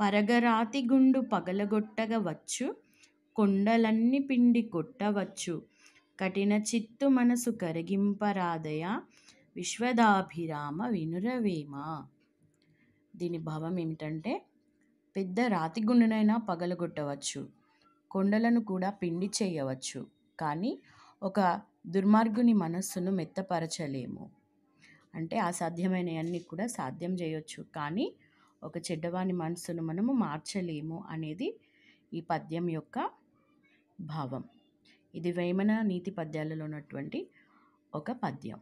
పరగరాతి గుండు పగలగొట్టగ వచ్చు కొండలన్ని పిండి కొట్టవచ్చు. కఠిన చిత్తు మనసు కరిగింపరాదయ విశ్వదాభిరామ వినురవేమ? దీని భావం ఏమిటంటే పెద్ద రాతి గుండునైనా పగలగొట్టవచ్చు కొండలను కూడా పిండి చేయవచ్చు కానీ ఒక దుర్మార్గుని మనస్సును మెత్తపరచలేము. అంటే అసాధ్యమైనవన్నీ కూడా సాధ్యం చేయొచ్చు కానీ ఒక చెడ్డవాని మనసును మనము మార్చలేము అనేది ఈ పద్యం యొక్క భావం. ఇది వేమన నీతి పద్యాలలో ఉన్నటువంటి ఒక పద్యం.